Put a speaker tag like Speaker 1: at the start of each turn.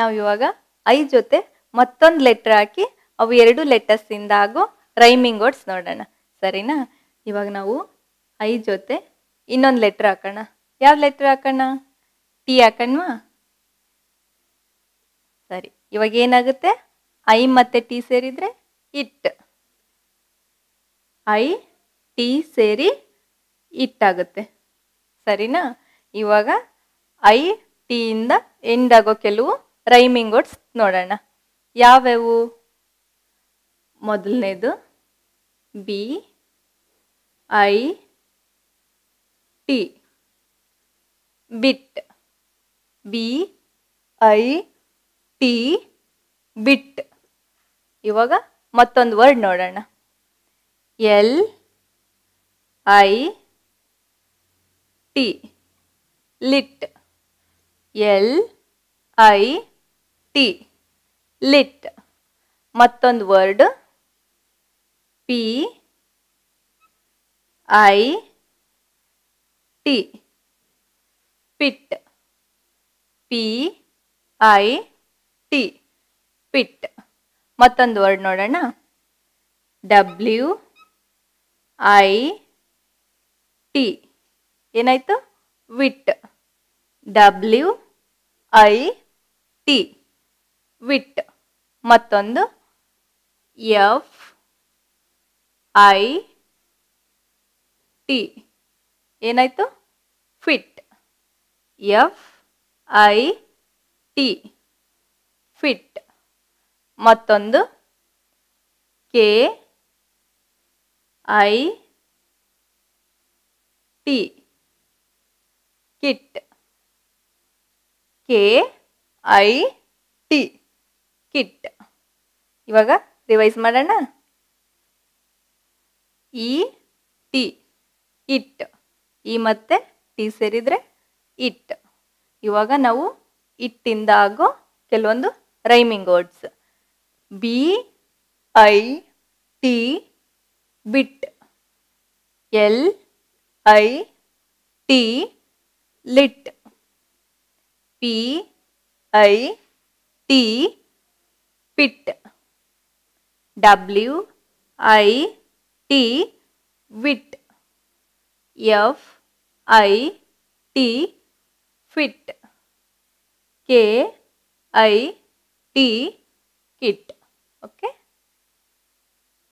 Speaker 1: ನಾವು ಇವಾಗ ಐ ಜೊತೆ ಮತ್ತೊಂದು ಲೆಟ್ರ್ ಹಾಕಿ ಅವು ಎರಡು ಲೆಟರ್ಸಿಂದ ಆಗೋ ರೈಮಿಂಗ್ ವರ್ಡ್ಸ್ ನೋಡೋಣ. ಸರಿನಾ? ಇವಾಗ ನಾವು ಐ ಜೊತೆ ಇನ್ನೊಂದು ಲೆಟ್ರ್ ಹಾಕೋಣ. ಯಾವ ಲೆಟ್ರ್ ಹಾಕೋಣ? ಟಿ ಹಾಕಣ್ವಾ? ಸರಿ, ಇವಾಗ ಏನಾಗುತ್ತೆ? ಐ ಮತ್ತೆ ಟಿ ಸೇರಿದ್ರೆ ಇಟ್ ಐ ಟಿ ಸೇರಿ ಇಟ್ ಆಗುತ್ತೆ. ಸರಿನಾ? ಇವಾಗ ಐ ಟಿಯಿಂದ ಎಂಡ್ ಆಗೋ ಕೆಲವು ರೈಮಿಂಗ್ ವರ್ಡ್ಸ್ ನೋಡೋಣ. ಯಾವ್ಯಾವು? ಮೊದಲನೇದು B I T bit. B I T bit. ಇವಾಗ ಮತ್ತೊಂದು ವರ್ಡ್ ನೋಡೋಣ. L I T lit. L I T, lit. ಮತ್ತೊಂದು word, P, I, T. Pit. P, I, T. Pit. ಮತ್ತೊಂದು ವರ್ಡ್ ನೋಡೋಣ. W, I, T. ಏನಾಯಿತು? Wit. W, I, T. Wit. ಮತ್ತೊಂದು, F, I, T. ಏನಾಯ್ತು? Fit. F, I, T. Fit. ಮತ್ತೊಂದು, K, I, T. Kit. K, I, T. Kit. ಇವಾಗ revise ಮಾಡೋಣ. E T. It. E ಮತ್ತೆ T ಸೇರಿದರೆ it. ಇವಾಗ ನಾವು ಇಟ್ಟಿಂದ ಆಗೋ ಕೆಲವೊಂದು rhyming words B I T bit L I T lit P I T pit W I T wit F I T fit K I T kit okay